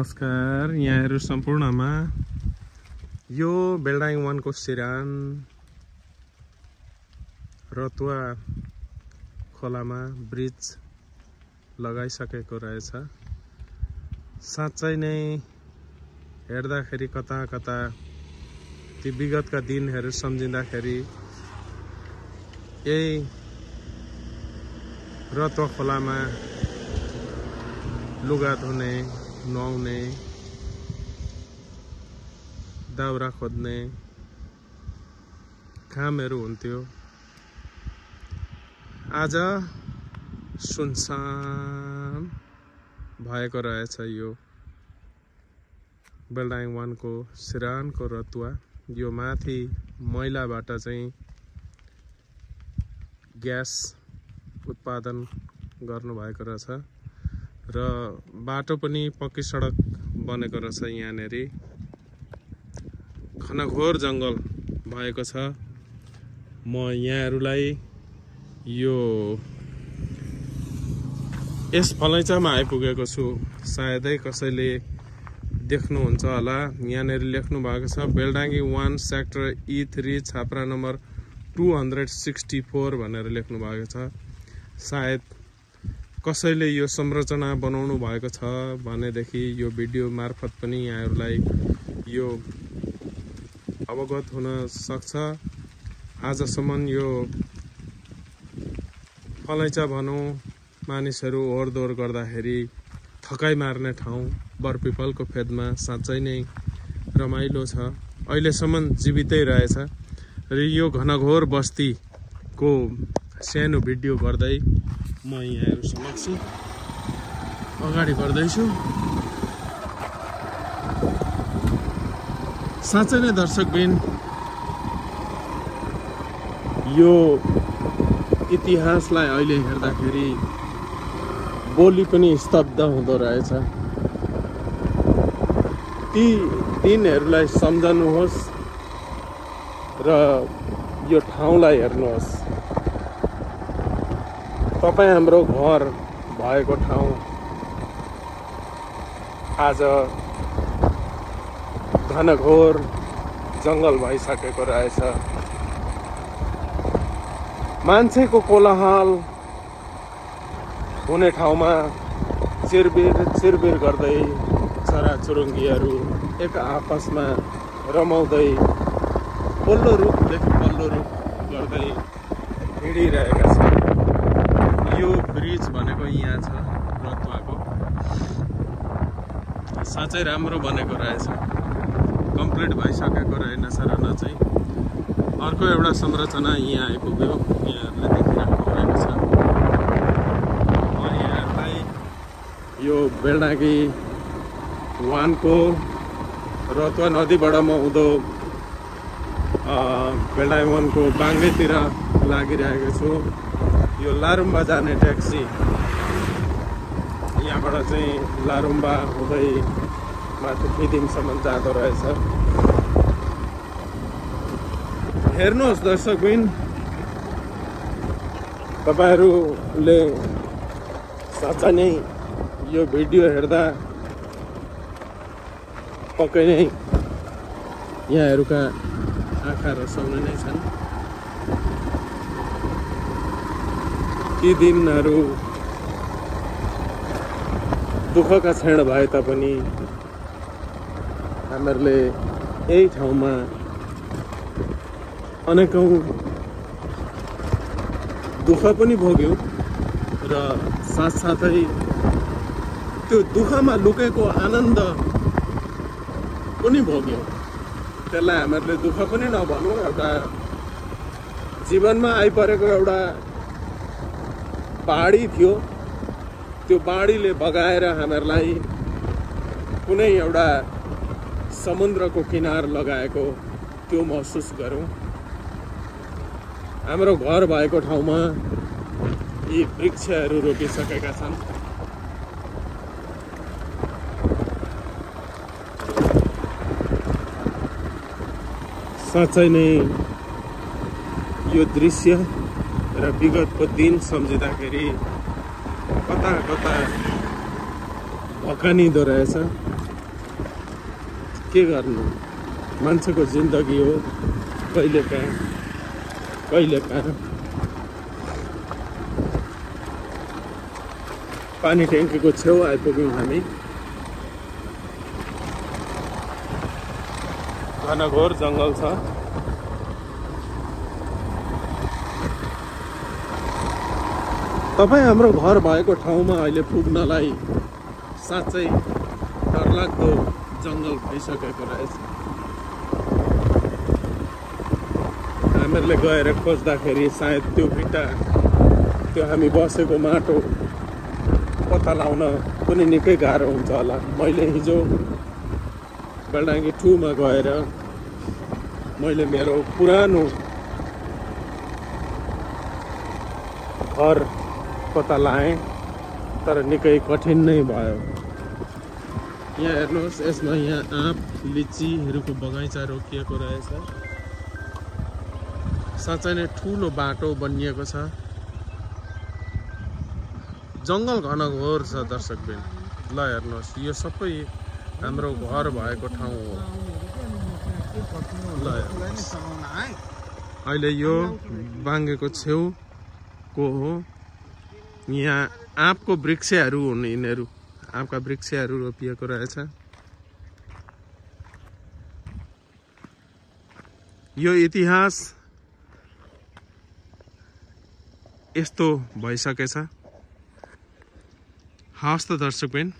नमस्कार यहाँहरू सम्पूर्णमा। यो बेलडाङ वानको सिरान रतुवा खोलामा ब्रिज लगाइसकेको रहेछ। साँच्चै नै हेर्दाखेरि कता कता ती विगतका दिनहरू सम्झिँदाखेरि यही रतुवा खोलामा लुगा धुने नुहाउने दाउरा खोज्ने कामहरू हुन्थ्यो आज सुनसान भएको रहेछ यो बेलडाङ वानको सिरानको रतुवा यो माथि मैलाबाट चाहिँ ग्यास उत्पादन गर्नुभएको रहेछ र बाटो पनि पक्की सडक बनेको रहेछ यहाँनिर। घनघोर जङ्गल भएको छ। म यहाँहरूलाई यो यस फलैचामा आइपुगेको छु। सायदै कसैले देख्नुहुन्छ होला। यहाँनिर लेख्नु भएको छ Beldangi one sector E three Chhapra number two hundred sixty four भनेर लेख्नु भएको छ। सायद कसैले यो संरचना बनाउनु भएको छ भनेदेखि यो भिडियो मार्फत पनि यहाँहरूलाई यो अवगत हुन सक्छ। आजसम्म यो फलैचा भनौँ मानिसहरू ओहोरदोहोर गर्दाखेरि थकाइ मार्ने ठाउँ बरपिपलको फेदमा साँच्चै नै रमाइलो छ। अहिलेसम्म जीवितै रहेछ र यो घनघोर बस्तीको सानो भिडियो गर्दै म यहाँहरू समक्ष अगाडि बढ्दैछु। साँच्चै नै दर्शकबिन यो इतिहासलाई अहिले हेर्दाखेरि बोली पनि स्तब्ध हुँदो रहेछ। ती दिनहरूलाई सम्झनुहोस् र यो ठाउँलाई हेर्नुहोस्। तपाईँ हाम्रो घर भएको ठाउँ आज घनघोर जङ्गल भइसकेको रहेछ। मान्छेको कोलाहल हुने ठाउँमा चिरबिर चिरबिर गर्दै चराचुरुङ्गीहरू एक आपसमा रमाउँदै पल्लो रुखदेखि पल्लो रुख गर्दै हिँडिरहेका छन्। यो ब्रिज भनेको यहाँ छ रतुवाको। साँच्चै राम्रो बनेको रहेछ। कम्प्लिट भइसकेको रहेनछ र चाहिँ अर्को एउटा संरचना यहाँ आइपुग्यो यहाँहरूले देखिराख्नु भएको छ। म यहाँहरूलाई यो बेलडाँगी वानको रतुवा नदीबाट म उँधो बेलडाँगी वानको बाङ्गैतिर लागिरहेको छु। यो लारुम्बा जाने ट्याक्सी। यहाँबाट चाहिँ लारुम्बा हुँदै माथि फिदिङसम्म जाँदो रहेछ। हेर्नुहोस् दर्शकबिन तपाईँहरूले साँच्चै नै यो भिडियो हेर्दा पक्कै नै यहाँहरूका आँखा रसाउने नै छन्। ती दिनहरू दुःखका क्षण भए तापनि हामीहरूले यही ठाउँमा अनेकौँ दुःख पनि भोग्यौँ र साथसाथै त्यो दुःखमा लुकेको आनन्द पनि भोग्यौँ। त्यसलाई हामीहरूले दुःख पनि नभनौँ एउटा जीवनमा आइपरेको एउटा बाढी थियो त्यो बाढीले बगाएर हामीहरूलाई कुनै एउटा समुद्रको किनार लगाएको त्यो महसुस गरौँ हाम्रो घर भएको ठाउँमा यी वृक्षहरू रोपिसकेका छन्। साँच्चै नै यो दृश्य र विगतको दिन सम्झिँदाखेरि कता कता भकानिँदो रहेछ। के गर्नु? मान्छेको जिन्दगी हो। कहिले कहाँ? कहिले कहाँ? पानी ट्याङ्कीको छेउ आइपुग्यौँ हामी। घनघोर जङ्गल छ। तपाईँ हाम्रो घर भएको ठाउँमा अहिले पुग्नलाई साँच्चै डरलाग्दो जङ्गल भइसकेको रहेछ। हामीहरूले गएर खोज्दाखेरि सायद त्यो भिट्टा त्यो हामी बसेको माटो पत्ता लगाउन पनि निकै गाह्रो हुन्छ होला। मैले हिजो बेलडाङ्गी टूमा गएर मैले मेरो पुरानो घर पत्ता लगाएँ तर निकै कठिन नै भयो। यहाँ हेर्नुहोस् यसमा यहाँ आँप लिचीहरूको बगैँचा रोकिएको रहेछ। साँच्चै नै ठुलो बाटो बनिएको छ। जङ्गल घनघोर छ दर्शकबिन ल हेर्नुहोस् यो सबै हाम्रो घर भएको ठाउँ हो। ल अहिले यो बाङ्गेको छेउको हो। यहाँ आँपको वृक्षहरू हुन् यिनीहरू। आँपका वृक्षहरू रोपिएको रहेछ। यो इतिहास यस्तो भइसकेछ। हवस् त दर्शकबिन